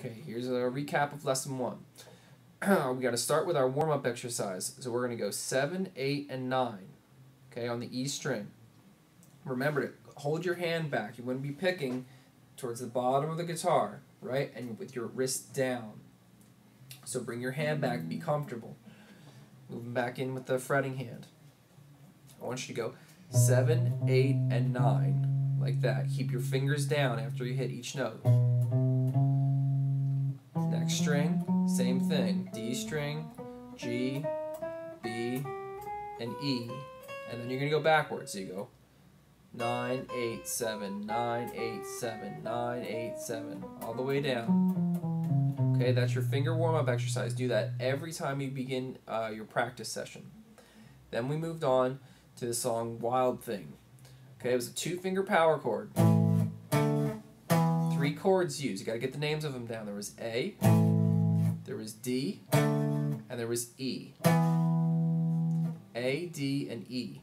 Okay, here's a recap of lesson one. we got to start with our warm up exercise. So we're going to go seven, eight, and nine. Okay, on the E string. Remember to hold your hand back. You wouldn't be picking towards the bottom of the guitar, right? And with your wrist down. So bring your hand back, be comfortable. Moving back in with the fretting hand. I want you to go seven, eight, and nine. Like that. Keep your fingers down after you hit each note string, same thing. D string, G, B, and E. And then you're going to go backwards. You go 9, 8, 7, 9, 8, 7, 9, 8, 7, all the way down. Okay, that's your finger warm up exercise. Do that every time you begin uh, your practice session. Then we moved on to the song Wild Thing. Okay, it was a two finger power chord three chords used. You got to get the names of them down. There was A, there was D, and there was E. A, D, and E.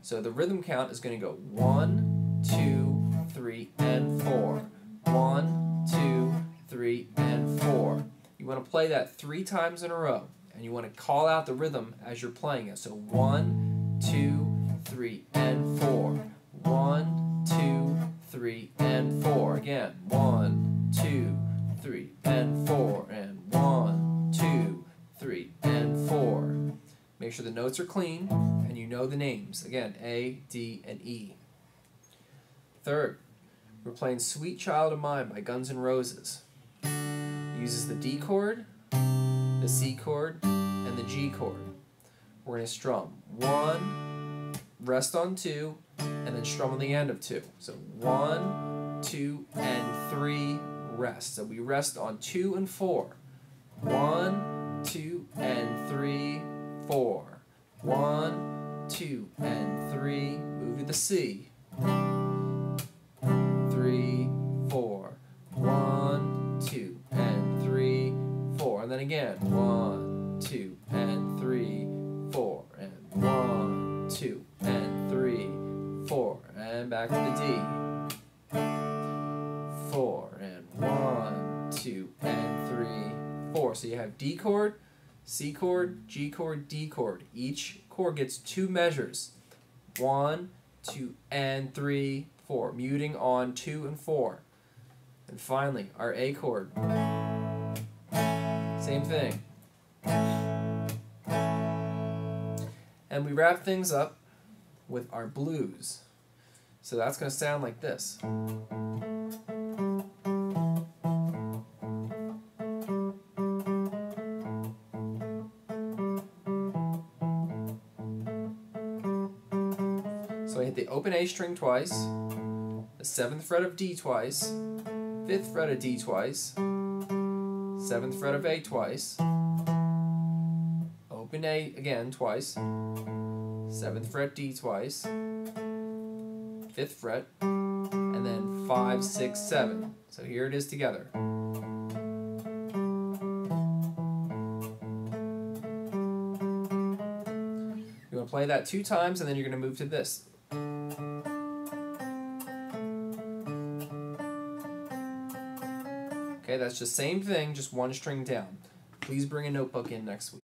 So the rhythm count is going to go one, two, three, and four. One, two, three, and four. You want to play that three times in a row, and you want to call out the rhythm as you're playing it. So one, two, three, and four. One, Again, one, two, three, and four, and one, two, three, and four. Make sure the notes are clean and you know the names. Again, A, D, and E. Third, we're playing Sweet Child of Mine by Guns N' Roses. Uses the D chord, the C chord, and the G chord. We're going to strum one, rest on two, and then strum on the end of two. So one, two, and three, rest. So we rest on two and four. One, two, and three, four. One, two, and three. Move to the C. Three, four. One, two, and three, four. And then again. One, two, and three, four. And one, two, and three, four. And back to the D. So you have D chord, C chord, G chord, D chord. Each chord gets two measures. One, two, and three, four. Muting on two and four. And finally, our A chord. Same thing. And we wrap things up with our blues. So that's going to sound like this. So I hit the open A string twice, the 7th fret of D twice, 5th fret of D twice, 7th fret of A twice, open A again twice, 7th fret D twice, 5th fret, and then 5, 6, 7. So here it is together. Play that two times and then you're going to move to this. Okay, that's the same thing, just one string down. Please bring a notebook in next week.